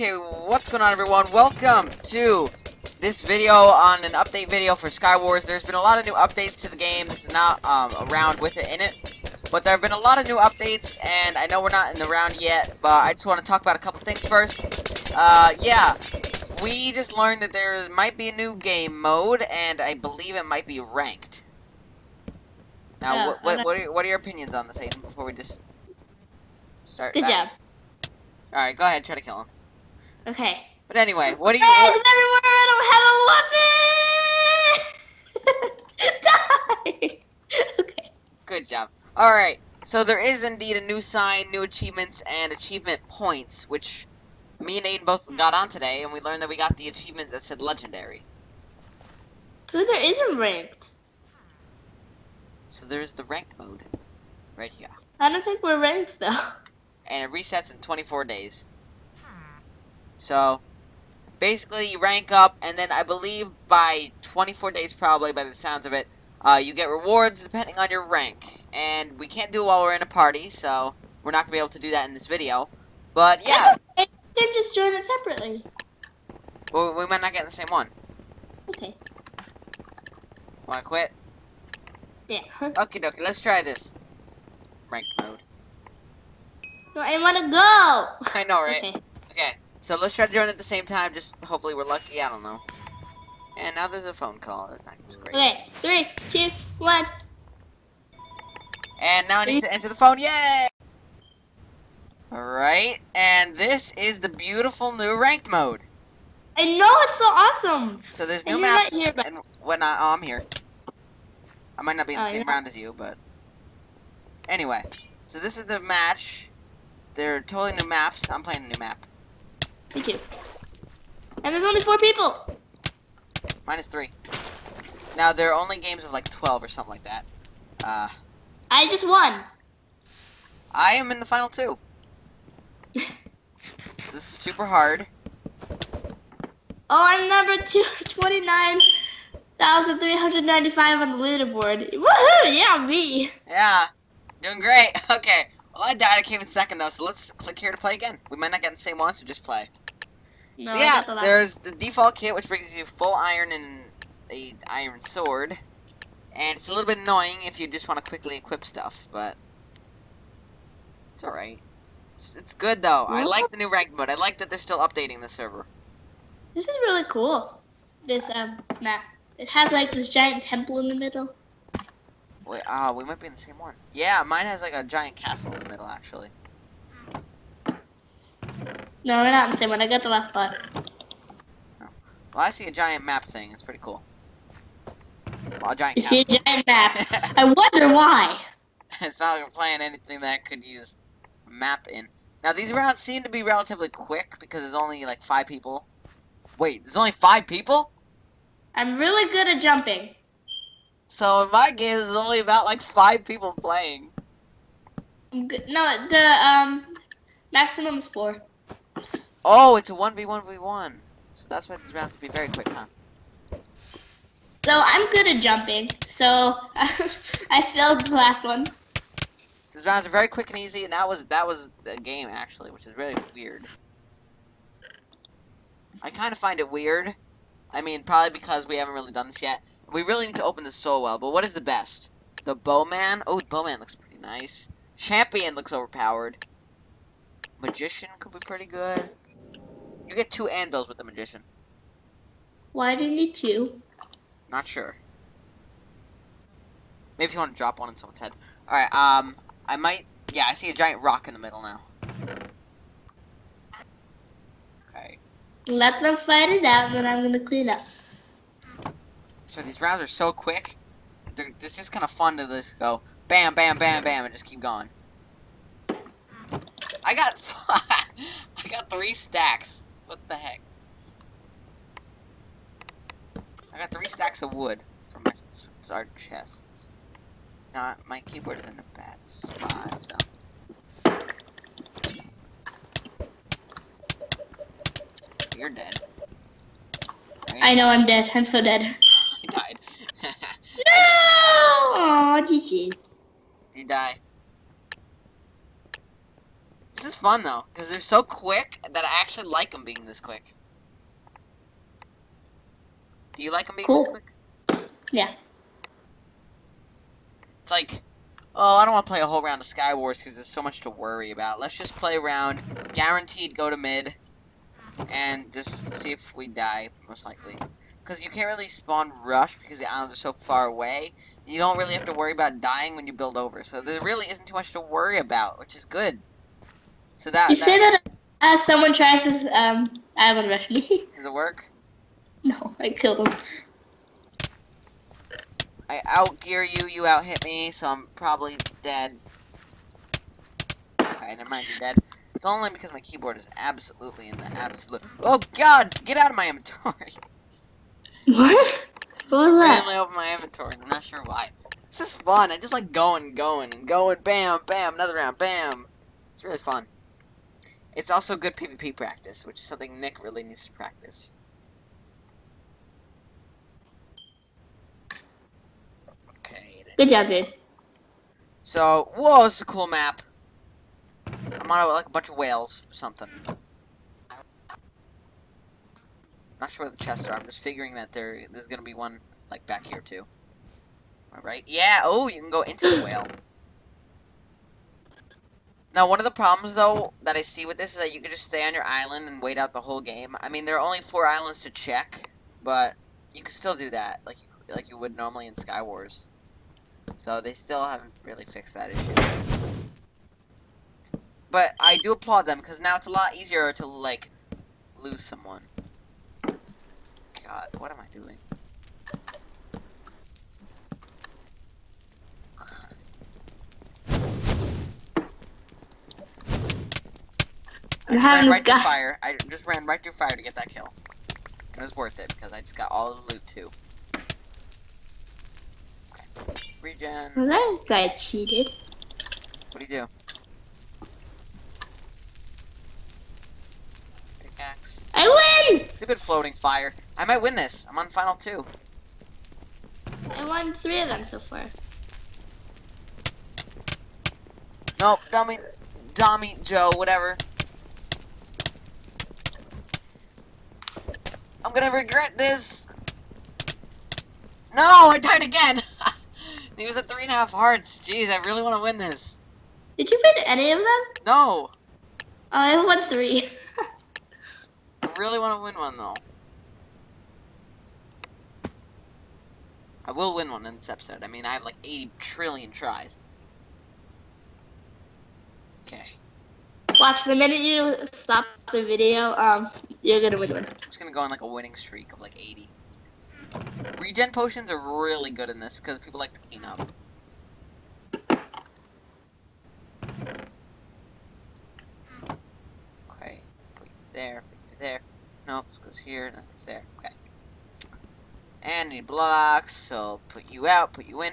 Okay, what's going on everyone? Welcome to this video on an update video for Skywars. There's been a lot of new updates to the game. This is not um, a round with it in it. But there have been a lot of new updates, and I know we're not in the round yet, but I just want to talk about a couple things first. Uh, yeah, we just learned that there might be a new game mode, and I believe it might be ranked. Now, Yeah, what, what, what, are, your- what are your opinions on this, Aiden, before we just start? Good job. Alright, go ahead, try to kill him. Okay. But anyway, what do you... Eggs everywhere! I don't have a weapon! Die! okay. Good job. Alright, so there is indeed a new sign, new achievements, and achievement points, which me and Aiden both got on today, and we learned that we got the achievement that said legendary. Who there isn't ranked? So there's the ranked mode, right here. I don't think we're ranked though. And it resets in 24 days. So, basically you rank up, and then I believe by 24 days probably, by the sounds of it, uh, you get rewards depending on your rank. And we can't do it while we're in a party, so we're not going to be able to do that in this video. But yeah, can just join it separately. well, we might not get the same one. Okay. Want to quit? Yeah. Okay, dokie, let's try this. Ranked mode. No, I want to go. I know, right? Okay. So let's try to join at the same time. Just hopefully we're lucky. I don't know. And now there's a phone call. That's not great. Okay. Three, two, one. And now I need to enter the phone. Yay! Alright, and this is the beautiful new ranked mode. I know it's so awesome. So there's new maps here, but and whatnot. Oh, I'm here. I might not be in the Oh, same round as you, but... Anyway, so this is the match. They're totally new maps. I'm playing a new map. Me too. And there's only four people. Minus three. Now, there are only games of like 12 or something like that. Uh, I just won. I am in the final two. This is super hard. Oh, I'm number two twenty-nine thousand three hundred ninety-five on the leaderboard. Woohoo! Yeah, me. Yeah, doing great. Okay, well I died. I came in second though, so let's click here to play again. We might not get the same one, so just play. No, so yeah, the there's the default kit, which brings you full iron and a iron sword, and it's a little bit annoying if you just want to quickly equip stuff, but it's all right. It's, it's good though. I like the new ranked mode. I like that they're still updating the server. This is really cool. This um map. It has like this giant temple in the middle. Wait, ah, we might be in the same one. Yeah, mine has like a giant castle in the middle, actually. No, we're not in the same one. I got the last spot. Well, I see a giant map thing. It's pretty cool. Well, a giant You see a giant map. I wonder why. it's not like we're playing anything that could use a map in. Now, these rounds seem to be relatively quick because there's only like five people. Wait, there's only five people? I'm really good at jumping. So in my game, there's only about like five people playing. No, the um maximum is four. Oh, it's a 1v1v1. So that's why these rounds would be very quick, huh? So I'm good at jumping. So I failed the last one. So these rounds are very quick and easy, and that was that was the game actually, which is really weird. I kind of find it weird. I mean, probably because we haven't really done this yet. We really need to open this so well. But what is the best? The bowman. Oh, the bowman looks pretty nice. Champion looks overpowered. Magician could be pretty good. You get two anvils with the magician. Why do you need two? Not sure. Maybe if you want to drop one on someone's head. Alright, um, I might... Yeah, I see a giant rock in the middle now. Okay. Let them fight it out, then I'm gonna clean up. So these rounds are so quick. They're, it's just kind of fun to just go bam, bam, bam, bam, and just keep going. I got... I got three stacks. What the heck? I got three stacks of wood from my our chests. Now, my keyboard is in a bad spot, so... You're dead. Right? I know I'm dead. I'm so dead. Aw, GG. you die. This is fun though, because they're so quick that I actually like them being this quick. Do you like them being Cool. this quick? Yeah. It's like, oh, I don't want to play a whole round of Sky Wars because there's so much to worry about. Let's just play around, guaranteed go to mid, and just see if we die, most likely. Because you can't really spawn rush because the islands are so far away. You don't really have to worry about dying when you build over. So there really isn't too much to worry about, which is good. So that, You that say that as someone tries to um island rush me. did it work? no, I killed him. I outgear you, you out hit me, so I'm probably dead. Alright, never mind, you're dead. It's only because my keyboard is absolutely in the absolute. Oh god! Get out of my inventory! What? What was that? randomly open my inventory. I'm not sure why. This is fun. I just like going, going, and going. Bam, bam, another round. Bam. It's really fun. It's also good PvP practice, which is something Nick really needs to practice. Okay. Good job, dude. So, whoa, this is a cool map. I'm on like a bunch of whales or something. Not sure where the chests are. I'm just figuring that there there's gonna be one like back here too. All right. Yeah. Oh, you can go into the whale. Now, one of the problems though that I see with this is that you can just stay on your island and wait out the whole game. I mean, there are only four islands to check, but you can still do that, like you, like you would normally in Sky Wars. So they still haven't really fixed that issue. But I do applaud them because now it's a lot easier to like lose someone. God, what am I doing? I ran right through fire. I just ran right through fire to get that kill. It was worth it because I just got all the loot too. Okay. Regen. Well, that guy cheated. What do you do? I win! Stupid floating fire. I might win this. I'm on final two. I won three of them so far. Nope, dummy, dummy, Joe, whatever. I'm gonna regret this. No, I died again. he was at three and a half hearts. Jeez, I really want to win this. Did you win any of them? No, Oh, I won three. I really want to win one though. I will win one in this episode. I mean, I have like 80 trillion tries. Okay. Watch the minute you stop the video, um, you're gonna win one. I'm just gonna go on like a winning streak of like 80. Regen potions are really good in this because people like to clean up. Okay, put you there, you this goes here, that goes there. Okay. And need blocks, so put you out, put you in.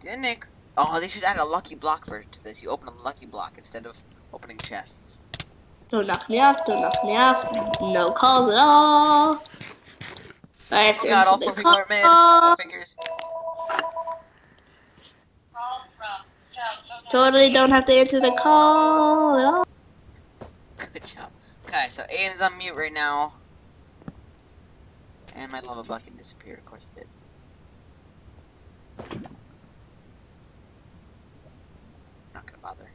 Didn't it? Oh, they should add a lucky block version to this. You open a lucky block instead of opening chests. Don't knock me off, don't knock me off. No calls at all. I have to Oh god, all four the people are mid. call. Fingers. Totally don't have to answer the call at all. Okay, so Aiden's on mute right now. And my lava bucket disappeared, of course it did. Not gonna bother.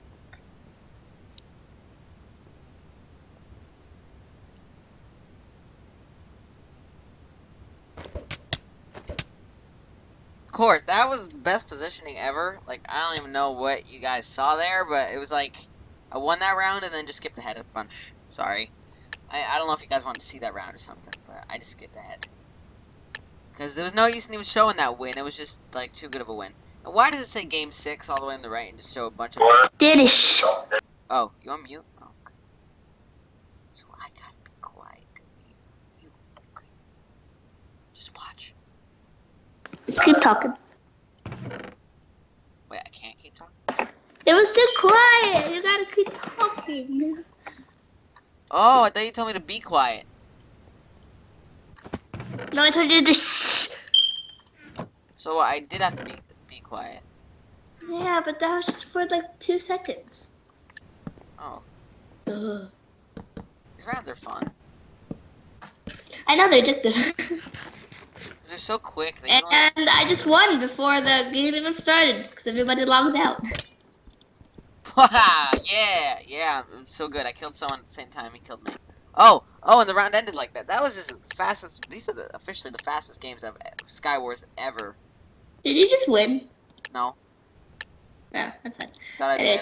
Of course, that was the best positioning ever. Like, I don't even know what you guys saw there, but it was like, I won that round and then just skipped ahead a bunch. Sorry. I, I don't know if you guys wanted to see that round or something, but I just skipped ahead. Because there was no use in even showing that win. It was just, like, too good of a win. And why does it say Game 6 all the way on the right and just show a bunch of... Shh. Oh, you on mute? Oh, okay. So I gotta be quiet because Aiden's on mute. Okay. Just watch. Just keep talking. Wait, I can't keep talking? It was too quiet. You gotta keep talking. Oh, I thought you told me to be quiet. No, I told you to shh. So I did have to be be quiet. Yeah, but that was just for like two seconds. Oh, Ugh. these rounds are fun. I know they're addictive. They're so quick. And I just won before the game even started because everybody logged out. yeah, yeah, I'm so good. I killed someone at the same time he killed me. Oh, oh, and the round ended like that. That was just the fastest. These are the, officially the fastest games of Sky Wars ever. Did you just win? No, No, that's fine. thought I It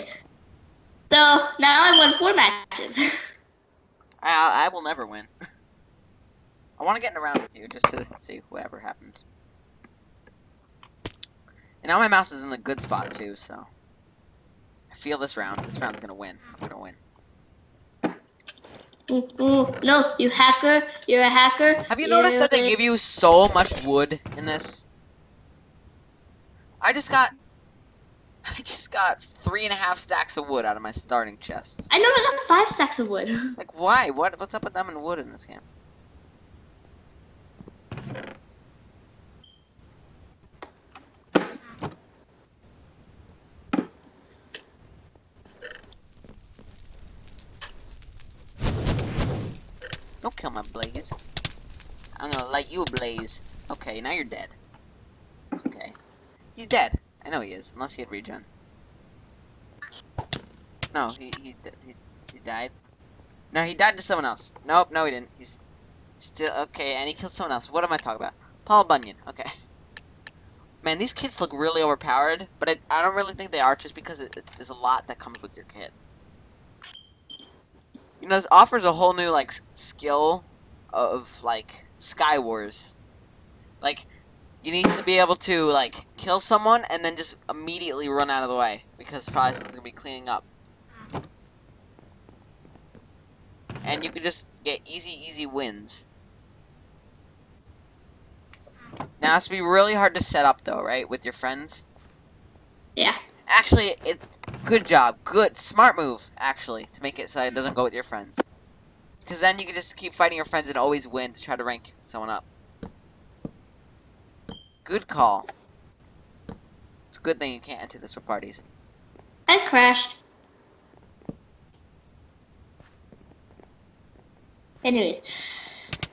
So now I won four matches. I, I will never win. I want to get in a round with you just to see whatever happens. And now my mouse is in the good spot too, so feel this round. This round's gonna win. I'm gonna win. Ooh, ooh. No, you hacker. You're a hacker. Have you noticed that they give you so much wood in this? I just got, I just got three and a half stacks of wood out of my starting chest. I know I got five stacks of wood. Like, why? What? What's up with them and wood in this game? Don't kill my blaze. I'm gonna light you ablaze. Okay, now you're dead. It's okay. He's dead. I know he is, unless he had regen. No, he he he, he died. No, he died to someone else. Nope, no he didn't. He's still okay, and he killed someone else. What am I talking about? Paul Bunyan. Okay. Man, these kits look really overpowered, but I, I don't really think they are, just because it, it, there's a lot that comes with your kit. You know, this offers a whole new like skill of like Sky Wars. Like, you need to be able to like kill someone and then just immediately run out of the way because probably someone's gonna be cleaning up. And you can just get easy, easy wins. Now it's gonna be really hard to set up though, right, with your friends. Yeah. Actually, it good job, good smart move actually to make it so it doesn't go with your friends. Because then you can just keep fighting your friends and always win to try to rank someone up. Good call. It's a good thing you can't enter this for parties. I crashed. Anyways.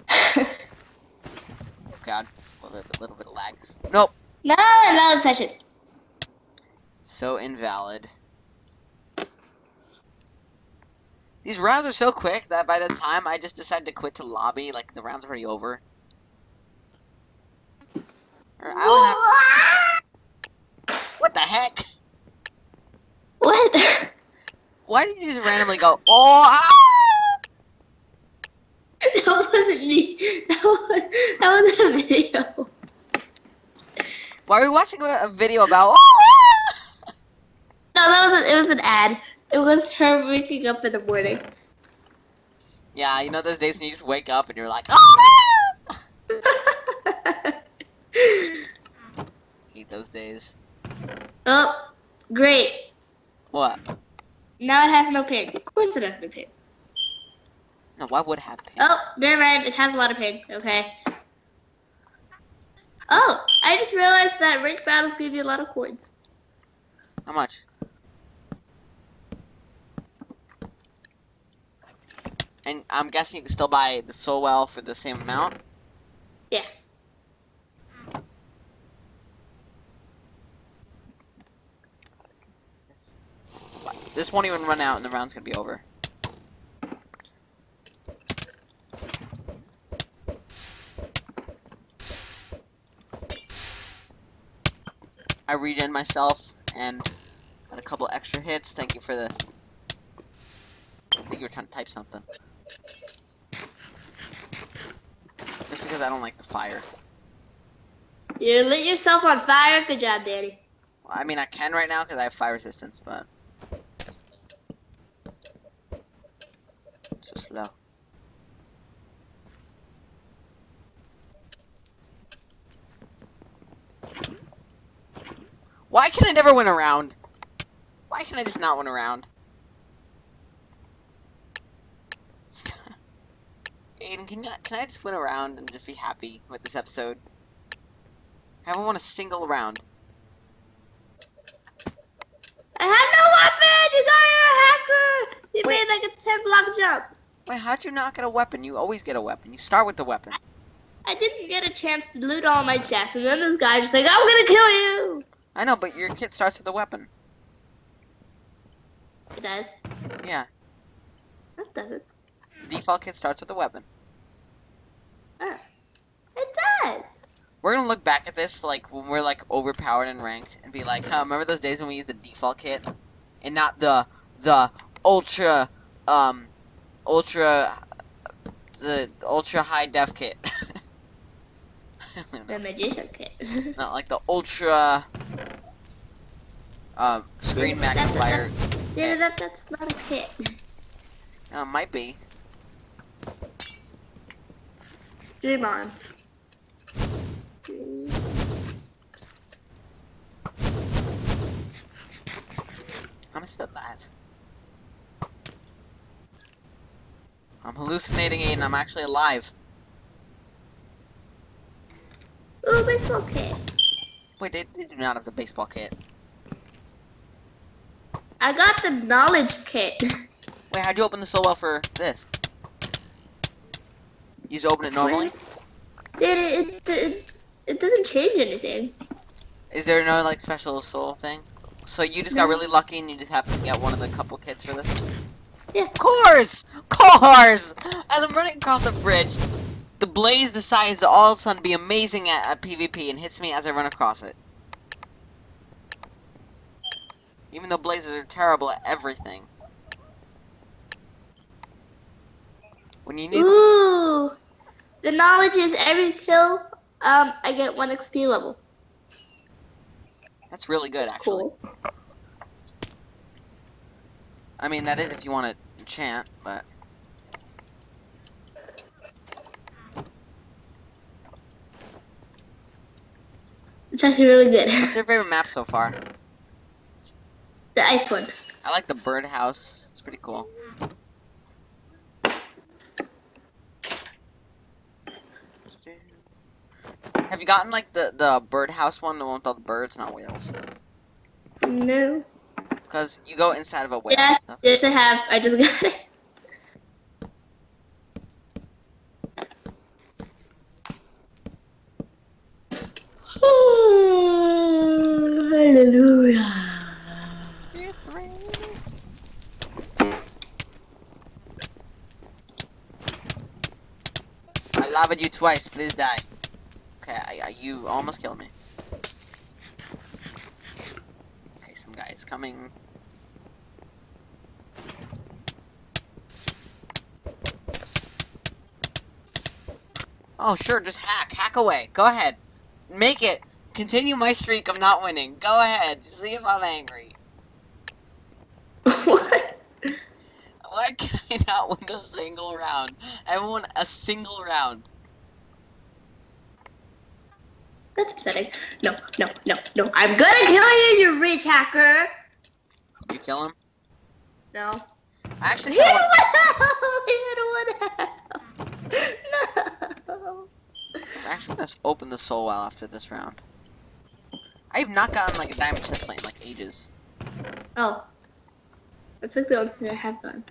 Oh god, a little bit, little bit of lag. Nope, no, valid session. so invalid. These rounds are so quick that by the time I just decide to quit to lobby, like the round's are already over. Or I don't have, what the heck? What? Why did you just randomly go, oh, ah! that wasn't me. That was that was a video. Why are we watching a, a video about, oh, ah! No, that was a, it was an ad. It was her waking up in the morning. Yeah, you know those days when you just wake up and you're like, oh, ah! Hate those days. oh, great. What? Now it has no ping. Of course it has no ping. No, why would it have ping? Oh, never mind. It has a lot of ping. Okay. Oh, I just realized that ranked battles give you a lot of coins. How much? And I'm guessing you can still buy the Soul Well for the same amount? Yeah. This won't even run out and the round's gonna be over. I regen myself and got a couple extra hits. Thank you for the. I think you were trying to type something. Because I don't like the fire. You lit yourself on fire. Good job, Danny. Well, I mean, I can right now because I have fire resistance, but. So slow. Why can I never win around? Why can I just not win a Can, you, can I just win a round and just be happy with this episode? I haven't won a single round. I have no weapon. You got a hacker. He Wait. made like a 10 block jump. Wait, how'd you not get a weapon? You always get a weapon. You start with the weapon. I didn't get a chance to loot all my chests, and then this guy just like, I'm gonna kill you! I know, but your kit starts with a weapon. It does. Yeah. That doesn't. Default kit starts with a weapon. Uh, it does. We're gonna look back at this like when we're like overpowered and ranked and be like, huh, remember those days when we used the default kit? And not the the ultra um ultra the ultra high def kit. The magician kit. not like the ultra um screen magnifier. yeah, that, that's not a kit. Uh, might be. Dream on. I'm still alive. I'm hallucinating and I'm actually alive. Ooh, baseball kit. Wait, they, they do not have the baseball kit. I got the knowledge kit. Wait, how'd you open the soul well for this? You just open it normally? Did it, it, it, it doesn't change anything. Is there no like special soul thing? So you just got really lucky and you just happened to get one of the couple kits for this? Yeah. Cars! Cars! As I'm running across a bridge, the blaze decides to all of a sudden be amazing at, at PvP and hits me as I run across it. Even though blazes are terrible at everything. When you need Ooh. The knowledge is every kill, um, I get one XP level. that's really good actually. Cool. I mean that is if you want to enchant, but It's actually really good. what's your favorite map so far? the ice one. I like the birdhouse. It's pretty cool. Have you gotten like the the birdhouse one, the one with all the birds, not whales? No. Because you go inside of a whale. Yes, and stuff. yes, I have. I just got it. Oh, hallelujah. I lavaed you twice. Please die. Okay, I, I, you almost killed me. Okay, some guy is coming. Oh, sure, just hack. Hack away. Go ahead. Make it. Continue my streak of not winning. Go ahead. See if I'm angry. what? Why can I not win a single round? I won a single round. That's upsetting. No, no, no, no. I'm gonna kill you, you rich hacker. Did you kill him? No. I actually hit him. one out. You hit one out. No. I'm actually gonna open the soul well after this round. I have not gotten like a diamond chest plate in like ages. Oh. That's like the only thing I have done.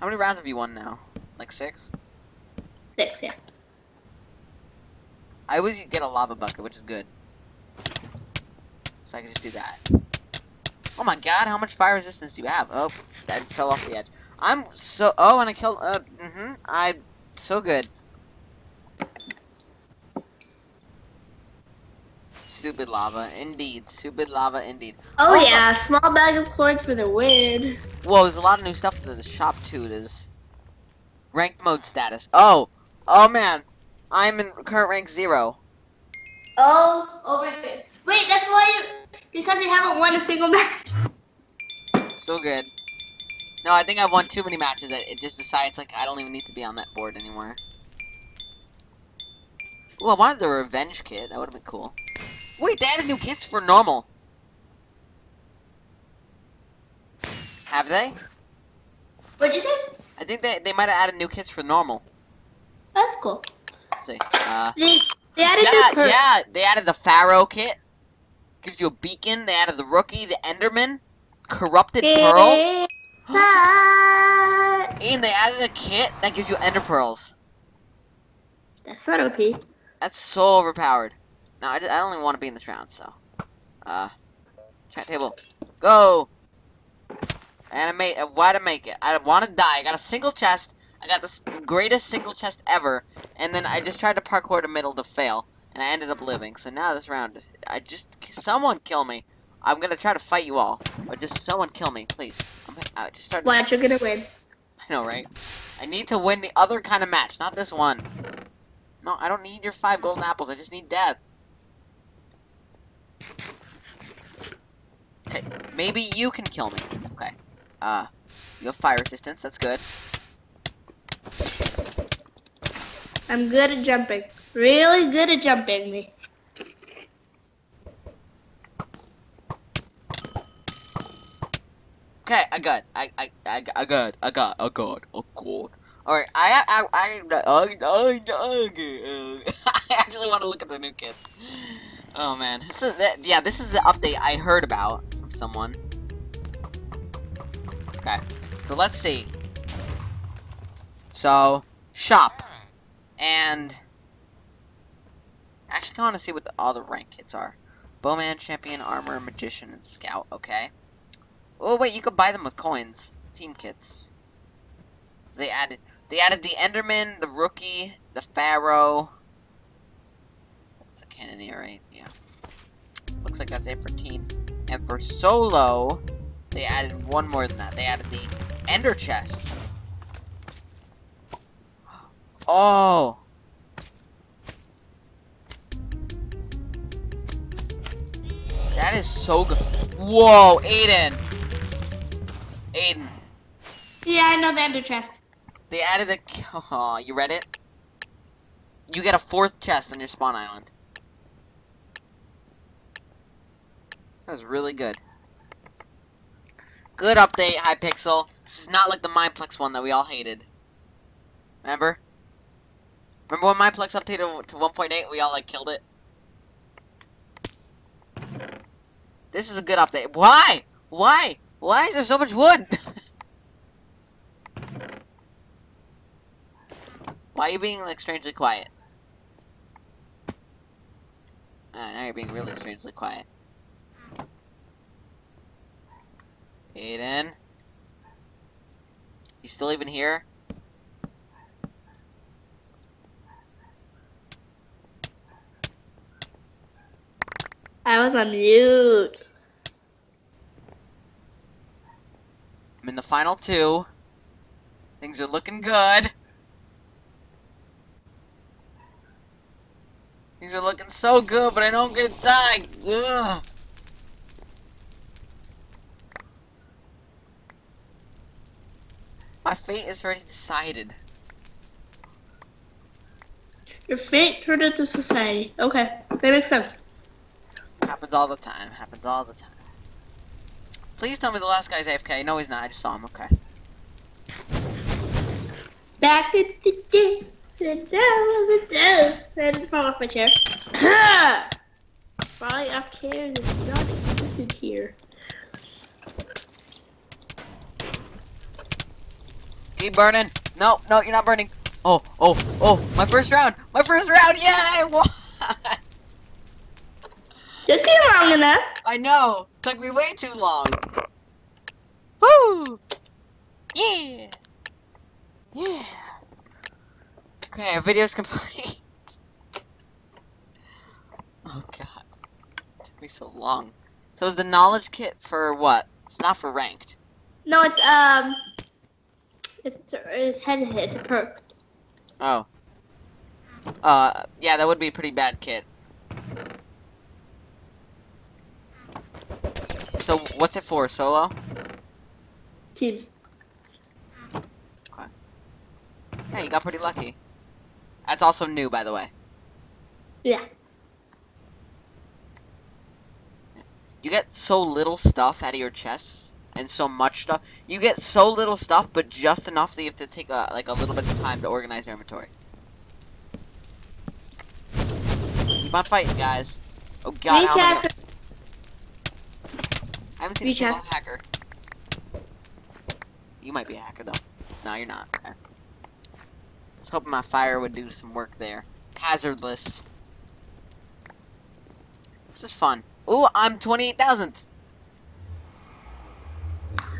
How many rounds have you won now? Like six? Six, yeah. I always get a lava bucket, which is good. So I can just do that. Oh my god, how much fire resistance do you have? Oh, that fell off the edge. I'm so. Oh, and I killed. Uh, mm-hmm. I'm so good. Stupid lava, indeed. Stupid lava, indeed. Oh, Oh. yeah, small bag of coins for the win. Whoa, there's a lot of new stuff to the shop too. There's ranked mode status. Oh, oh man, I'm in current rank zero. Oh, oh wait, wait. Wait, that's why you, because you haven't won a single match. So good. No, I think I've won too many matches that it just decides like I don't even need to be on that board anymore. Ooh, I wanted the revenge kit. That would have been cool. Wait, they added new kits for normal. Have they? What'd you say? I think they they might have added new kits for normal. That's cool. Uh, They, they added yeah, per- yeah, they added the Pharaoh kit. Gives you a beacon. They added the rookie, the Enderman. Corrupted Pearl? It's. And they added a kit that gives you Ender Pearls. That's not OP. That's so overpowered. No, I, just, I don't even want to be in this round, so. Uh, chat table. Go! Animate, uh, why to make it? I want to die. I got a single chest. I got the greatest single chest ever. And then I just tried to parkour the middle to fail. And I ended up living. So now this round, I just, someone kill me. I'm gonna try to fight you all. But just someone kill me, please. I'm, I just started. Watch, you're gonna win. I know, right? I need to win the other kind of match, not this one. No, I don't need your five golden apples. I just need death. Okay, maybe you can kill me. Okay. Uh, you have fire resistance. That's good. I'm good at jumping. Really good at jumping me. Okay, I got, I, I, I, I got, I got, I got, I got. All right, I, I, I, I, I, I, I, I actually want to look at the new kid. Oh man, this is, that, yeah, this is the update I heard about from someone. Okay, so let's see. So, shop, and actually, I want to see what the, all the rank kits are. Bowman, champion, armor, magician, and scout. Okay. Oh wait, you could buy them with coins. Team kits. They added they added the Enderman, the rookie, the Pharaoh. That's the Cannoneer, right? Yeah. Looks like that there for teams. And for solo, they added one more than that. They added the Ender chest. Oh. That is so good. Whoa, Aiden. Aiden. Yeah, I know the ender chest. They added a. Oh, you read it? You get a fourth chest on your spawn island. That was really good. Good update, Hypixel. This is not like the Mineplex one that we all hated. Remember? Remember when Mineplex updated to 1.8? We all like killed it. This is a good update. Why? Why? Why is there so much wood? Why are you being like strangely quiet? Ah, now you're being really strangely quiet. Aiden? You still even here? I was on mute. I'm in the final two. Things are looking good. Things are looking so good, but I don't get die. Ugh. My fate is already decided. Your fate turned into society. Okay, that makes sense. Happens all the time. Happens all the time. Please tell me the last guy's AFK. No, he's not. I just saw him. Okay. Back in the day, sit down the day. I didn't fall off my chair. Falling off chairs is not existed here. Keep burning. No, no, you're not burning. Oh, oh, oh, my first round. My first round. Yeah, I won. Took you long enough. I know. Took me way too long. Woo! Yeah. Yeah. Okay, our video's complete. oh god. It took me so long. So is the knowledge kit for what? It's not for ranked. No, it's um, it's it's head hit. It's a perk. Oh. Uh, yeah, that would be a pretty bad kit. So, what's it for? Solo? Teams. Okay. Yeah, you got pretty lucky. That's also new, by the way. Yeah. You get so little stuff out of your chests, and so much stuff. You get so little stuff, but just enough that you have to take a, like a little bit of time to organize your inventory. Keep on fighting, guys. Oh god, how am I gonna- I haven't seen a Reach single out. hacker. You might be a hacker, though. No, you're not. Okay. I was hoping my fire would do some work there. Hazardless. This is fun. Ooh, I'm 28,000th.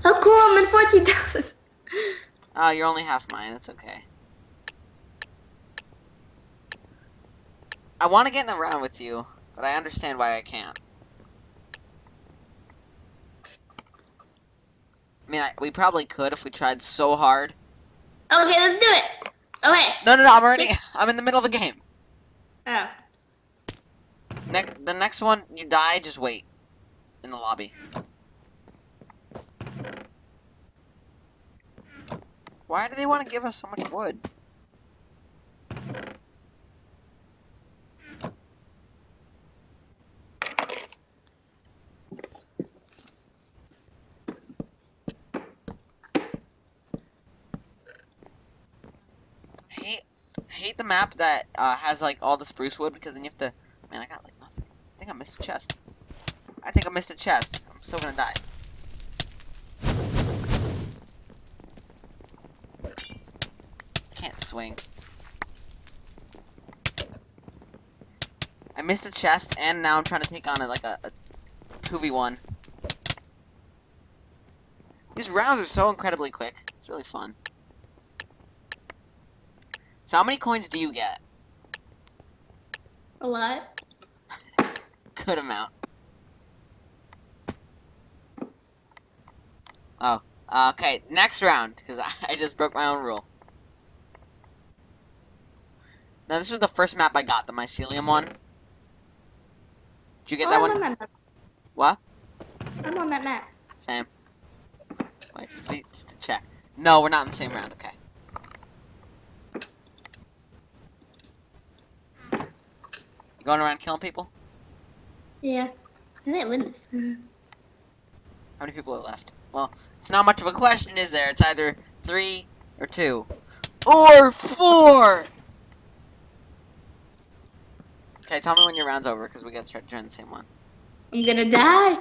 Oh, cool. I'm in 14,000. Oh, you're only half mine. That's okay. I want to get in a round with you, but I understand why I can't. I mean, I, we probably could if we tried so hard. Okay, let's do it. Okay. No, no, no, I'm already, I'm in the middle of the game. Oh. Next, the next one, you die, just wait. In the lobby. Why do they want to give us so much wood? I hate, I hate the map that uh, has like all the spruce wood because then you have to. Man, I got like nothing. I think I missed a chest. I think I missed a chest. I'm still gonna die. Can't swing. I missed a chest, and now I'm trying to take on a, like a, a 2v1. These rounds are so incredibly quick. It's really fun. So how many coins do you get? A lot. Good amount. Oh. Uh, okay, next round, because I, I just broke my own rule. Now, this was the first map I got, the Mycelium one. Did you get oh, that I'm one? on that map. What? I'm on that map. Same. Wait, just, to just to check. No, we're not in the same round, okay. Going around killing people? Yeah. I didn't win this. How many people are left? Well, it's not much of a question, is there? It's either three or two. Or four! Okay, tell me when your round's over, because we gotta try to join the same one. I'm gonna die.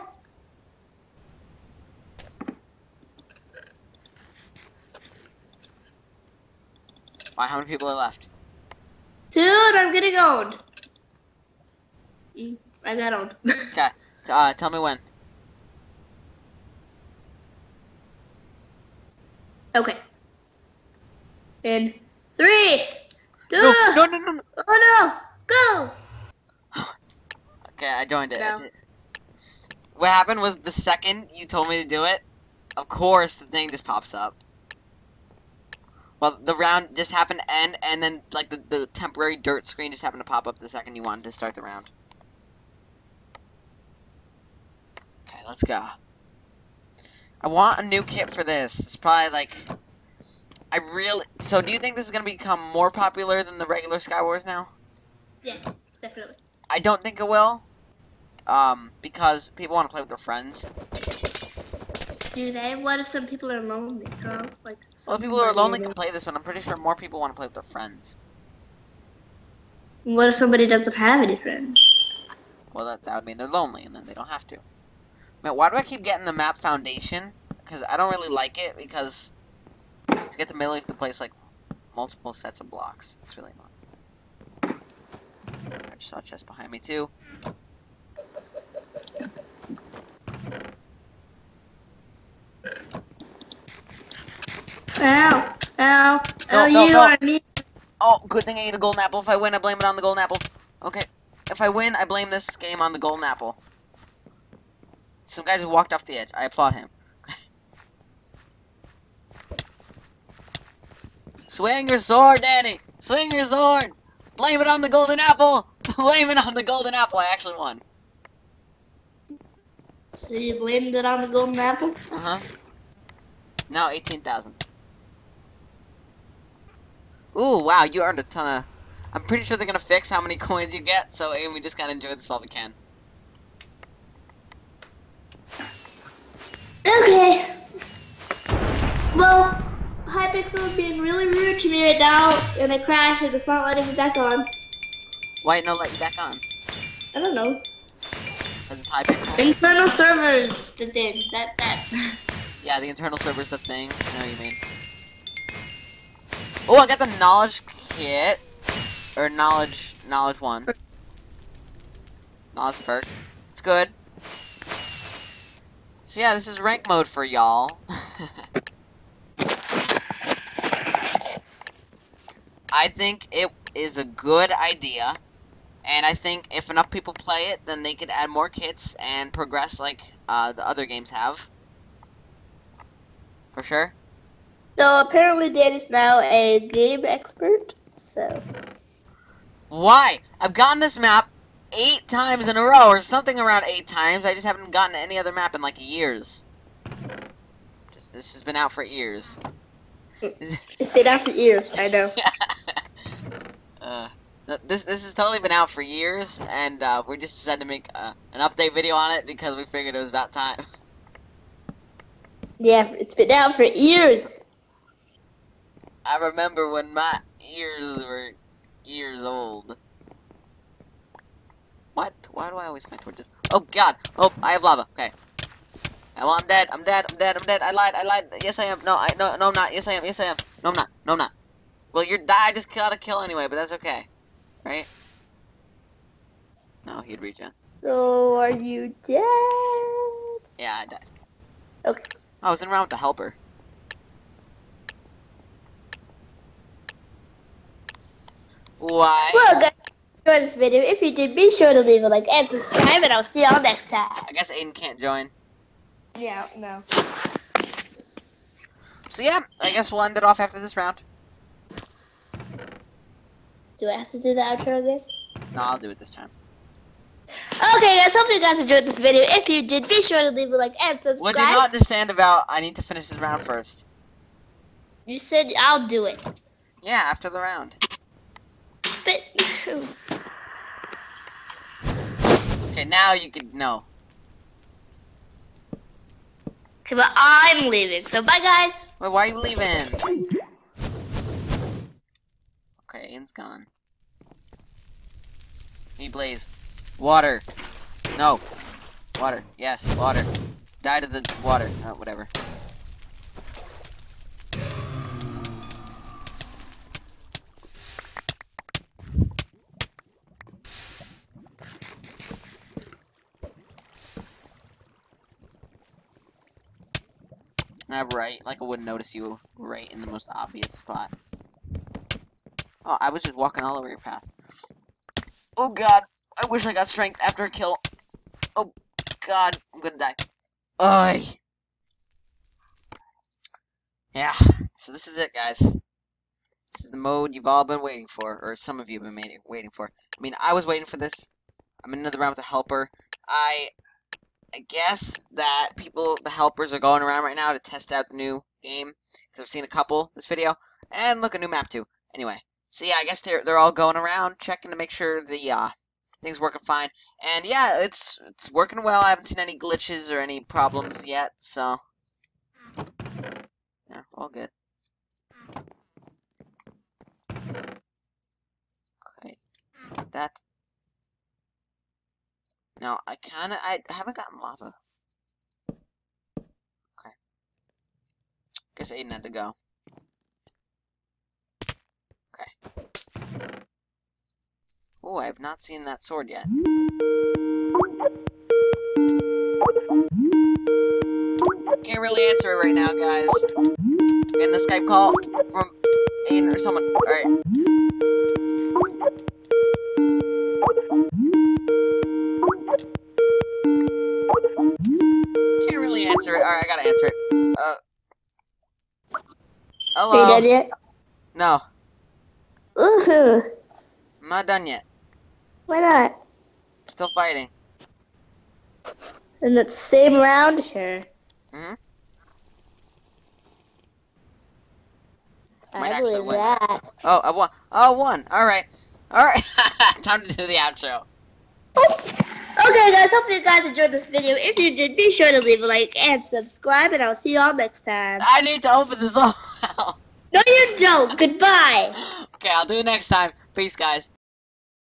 Why, how many people are left? Dude, I'm getting owned. I got owned. Okay, uh, tell me when. okay. In three, two, No, no, no, no, no. oh no, go! Okay, I joined it. No. What happened was the second you told me to do it, of course the thing just pops up. Well, the round just happened to end, and then like the, the temporary dirt screen just happened to pop up the second you wanted to start the round. Okay, let's go. I want a new kit for this. It's probably like I really. So, do you think this is gonna become more popular than the regular Skywars now? Yeah, definitely. I don't think it will. Um, because people want to play with their friends. Do they? What if some people are lonely, bro? Like, Well, people who are lonely can play this, but I'm pretty sure more people want to play with their friends. What if somebody doesn't have any friends? Well, that, that would mean they're lonely, and then they don't have to. Man, why do I keep getting the map foundation? Because I don't really like it, because you get the middle, you have to place, like, multiple sets of blocks. It's really annoying. I just saw a chest behind me, too. Ow! Ow! No, oh, no, you no. are me. Oh, good thing I ate a golden apple. If I win, I blame it on the golden apple. Okay. If I win, I blame this game on the golden apple. Some guy just walked off the edge. I applaud him. Swing your sword, Danny! Swing your sword! Blame it on the golden apple! Blame it on the golden apple. I actually won. So you blamed it on the golden apple? Uh-huh. Now 18,000. Ooh, wow, you earned a ton of... I'm pretty sure they're gonna fix how many coins you get, so Aim, we just gotta enjoy this while we can. Okay. Well, Hypixel is being really rude to me right now, and I crashed and it's not letting me back on. Why no let you back on? I don't know. Cause it's Hypixel. Internal servers, the thing, that, that. Yeah, the internal server's the thing. I know what you mean. Oh, I got the knowledge kit. Or knowledge, knowledge one. Knowledge perk. It's good. So yeah, this is rank mode for y'all. I think it is a good idea. And I think if enough people play it, then they could add more kits and progress like uh, the other games have. For sure. So apparently Dan is now a game expert. So Why? I've gotten this map eight times in a row, or something around eight times. I just haven't gotten any other map in like years. Just, this has been out for years. it's been out for years. I know. uh, this this has totally been out for years, and uh, we just decided to make uh, an update video on it because we figured it was about time. Yeah, it's been out for years. I remember when my ears were years old. What? Why do I always fight find this? Oh god! Oh, I have lava. Okay. Oh, I'm dead. I'm dead. I'm dead. I'm dead. I lied. I lied. Yes, I am. No, I no, no, I'm not. Yes, I am. Yes, I am. No, I'm not. No, I'm not. Well, you're die. I just got a kill anyway, but that's okay, right? No, he'd regen. So are you dead? Yeah, I died. Okay. Oh, I was in around with the helper. Why? Well, guys, enjoyed this video. If you did, be sure to leave a like and subscribe, and I'll see y'all next time. I guess Aiden can't join. Yeah, no. So yeah, I guess we'll end it off after this round. Do I have to do the outro again? No, I'll do it this time. Okay, guys. Hope you guys enjoyed this video. If you did, be sure to leave a like and subscribe. What do you not understand about I need to finish this round first? You said I'll do it, Yeah, after the round. but Okay, now you can no. okay, but I'm leaving. So bye, guys. Wait, why are you leaving? Okay, Aiden's gone. Hey, Blaze. Water. No. Water. Yes, water. Die to the water. Uh, whatever. Uh, right, like I wouldn't notice you right in the most obvious spot. Oh, I was just walking all over your path. Oh god, I wish I got strength after a kill. Oh god, I'm gonna die. Oi. Yeah, so this is it, guys. This is the mode you've all been waiting for, or some of you have been waiting for. I mean, I was waiting for this. I'm in another round with a helper. I I guess that people, the helpers, are going around right now to test out the new game. Because I've seen a couple this video. And look, a new map too. Anyway, so yeah, I guess they're they're all going around checking to make sure the uh, things working fine. And yeah, it's it's working well. I haven't seen any glitches or any problems yet. So yeah, all good. Okay, that. Now, I kinda, I haven't gotten lava. Okay. Guess Aiden had to go. Okay. Oh, I have not seen that sword yet. Can't really answer it right now, guys. Getting a Skype call from Aiden or someone. Alright. Answer it. Alright, I gotta answer it. Uh. Are you Hello. done yet? No, Woohoo! I'm not done yet. Why not? Still fighting. In that same round, sure. Mhm. I Might actually believe win. that. Oh, I won. Oh, one. All right. All right. Time to do the outro. Okay, guys, hope you guys enjoyed this video. If you did, be sure to leave a like and subscribe, and I'll see you all next time. I need to open this all. No, you don't. Goodbye. okay, I'll do it next time. Peace, guys.